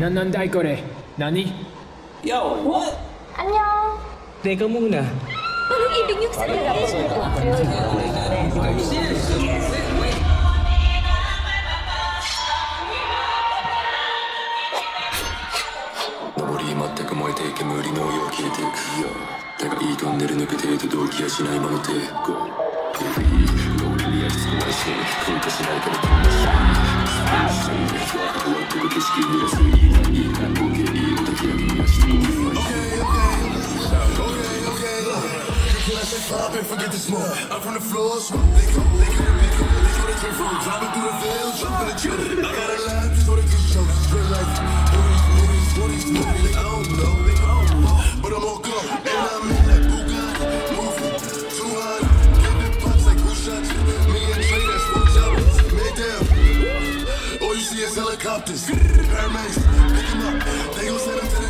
Sabihin? 上り全く燃えていけ無理のよう消えていくだがいいトンネル抜けていて動機やしないまま抵抗ゴールいいゴールにやりつこないし噴火しないからこんなしスペースシャイ終わってく And forget the smoke. I'm from the floor, smoke. They go, they go, they go, they go, they turn from driving through the field, jumping the children. I got a just so they can show. Straight like 40s, 40s, 40s, 40s. They don't know, they don't know. But I'm on go, and I'm in that Bugatti, moving too hard. Giving pucks like who shot you? Me and Trey, that's what jumpers. Man down. All you see is helicopters, paramedics. Pick 'em up, they gon' send 'em to the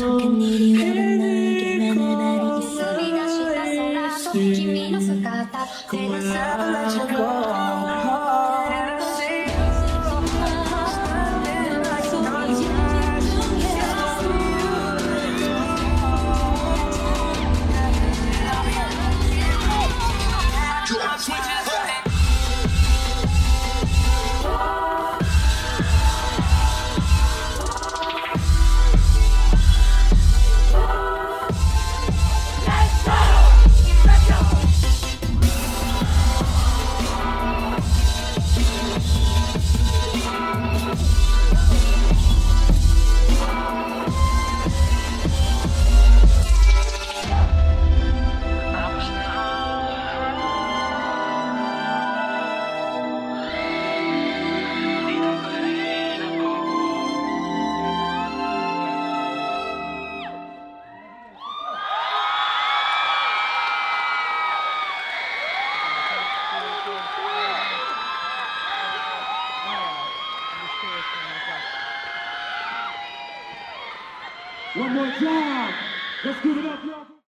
작은 일이 One more time. Let's give it up, y'all.